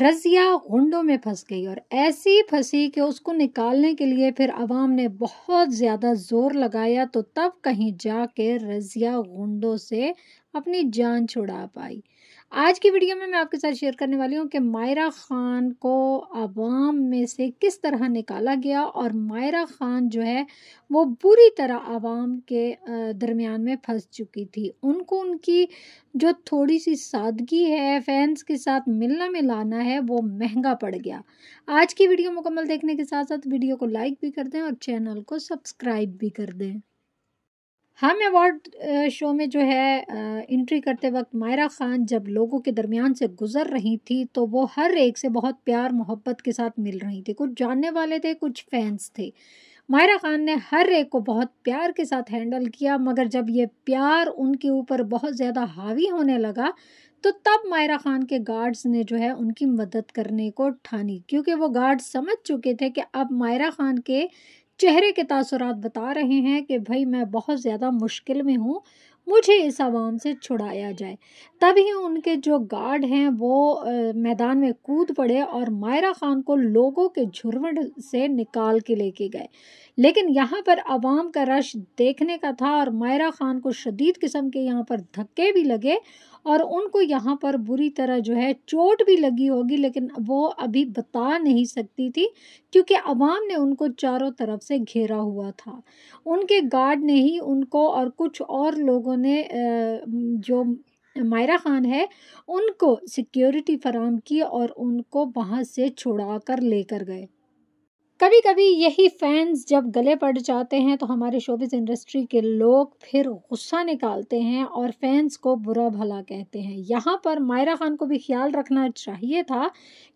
رضیہ غنڈوں میں پھنس گئی اور ایسی پھنسی کہ اس کو نکالنے کے لیے پھر عوام نے بہت زیادہ زور لگایا تو تب کہیں جا کے رضیہ غنڈوں سے اپنی جان چھڑا پائی۔ آج کی ویڈیو میں میں آپ کے ساتھ شیئر کرنے والی ہوں کہ مائرہ خان کو عوام میں سے کس طرح نکالا گیا اور مائرہ خان جو ہے وہ بری طرح عوام کے درمیان میں پھنس چکی تھی۔ ان کو ان کی جو تھوڑی سی سادگی ہے، فینس کے ساتھ ملنا ملانا ہے، وہ مہنگا پڑ گیا۔ آج کی ویڈیو مکمل دیکھنے کے ساتھ ساتھ ویڈیو کو لائک بھی کر دیں اور چینل کو سبسکرائب بھی کر دیں۔ ہم ایوارڈ شو میں جو ہے انٹری کرتے وقت مائرہ خان جب لوگوں کے درمیان سے گزر رہی تھی تو وہ ہر ایک سے بہت پیار، محبت کے ساتھ مل رہی تھی۔ کچھ جاننے والے تھے، کچھ فینس تھے۔ مائرہ خان نے ہر ایک کو بہت پیار کے ساتھ ہینڈل کیا، مگر جب یہ پیار ان کے اوپر بہت زیادہ حاوی ہونے لگا تو تب مائرہ خان کے گارڈز نے جو ہے ان کی مدد کرنے کو ٹھانی۔ کیونکہ وہ گارڈ سمجھ چکے تھے کہ اب مائرہ خان کے چہرے کے تاثرات بتا رہے ہیں کہ بھائی میں بہت زیادہ مشکل میں ہوں، مجھے اس عوام سے چھڑایا جائے۔ تبھی ان کے جو گارڈ ہیں وہ میدان میں کود پڑے اور مائرہ خان کو لوگوں کے جھرمٹ سے نکال کے لے کے گئے۔ لیکن یہاں پر عوام کا رش دیکھنے کا تھا اور مائرہ خان کو شدید قسم کے یہاں پر دھکے بھی لگے اور ان کو یہاں پر بری طرح جو ہے چوٹ بھی لگی ہوگی، لیکن وہ ابھی بتا نہیں سکتی تھی کیونکہ عوام نے ان کو چاروں طرف سے گھیرا ہوا تھا۔ ان کے گارڈ نے ہی ان کو اور کچھ اور لوگوں نے جو مائرہ خان ہے، ان کو سیکیورٹی فراہم کی اور ان کو وہاں سے چھڑا کر لے کر گئے۔ کبھی کبھی یہی فینز جب گلے پڑ جاتے ہیں تو ہمارے شوبز انڈسٹری کے لوگ پھر غصہ نکالتے ہیں اور فینز کو برا بھلا کہتے ہیں۔ یہاں پر مائرہ خان کو بھی خیال رکھنا چاہیے تھا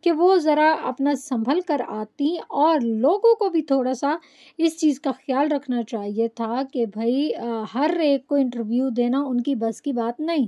کہ وہ ذرا اپنا سنبھل کر آتی اور لوگوں کو بھی تھوڑا سا اس چیز کا خیال رکھنا چاہیے تھا کہ بھائی ہر ایک کو انٹرویو دینا ان کی بس کی بات نہیں۔